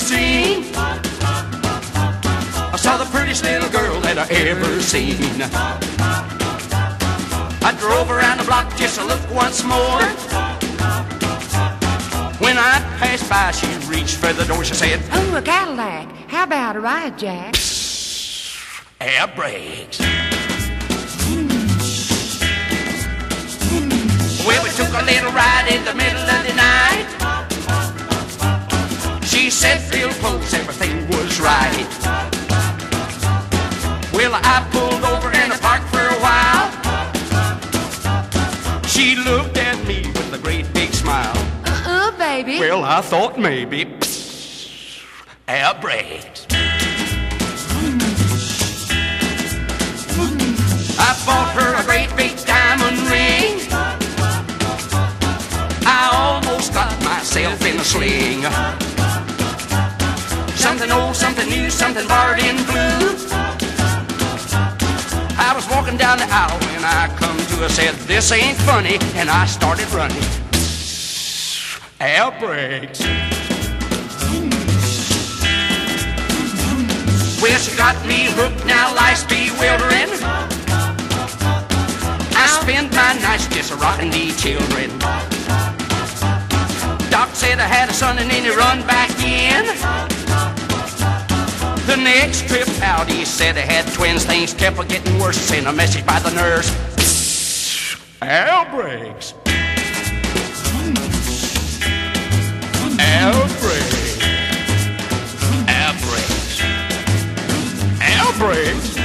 sing. I saw the prettiest little girl that I ever seen. I drove around the block just to look once more. When I passed by, she reached for the door. She said, Oh, a Cadillac. How about a ride, Jack? Air brakes. Mm. Well, we took a little ride in the middle of said, real close, everything was right. Well, I pulled over and I parked for a while. She looked at me with a great big smile. Uh-uh, baby. Well, I thought maybe air brakes. I bought her a great big diamond ring. I almost got myself in a sling. Something borrowed in blue. I was walking down the aisle when I come to. I said, "This ain't funny," and I started running. Air brakes. Well, she got me hooked, now life's bewildering. I spend my nights just rocking the children. Doc said I had a son and then he run back in the next trip out, he said they had twins. Things kept on getting worse. Sent a message by the nurse. Air brakes. Air brakes. Air brakes. Air brakes.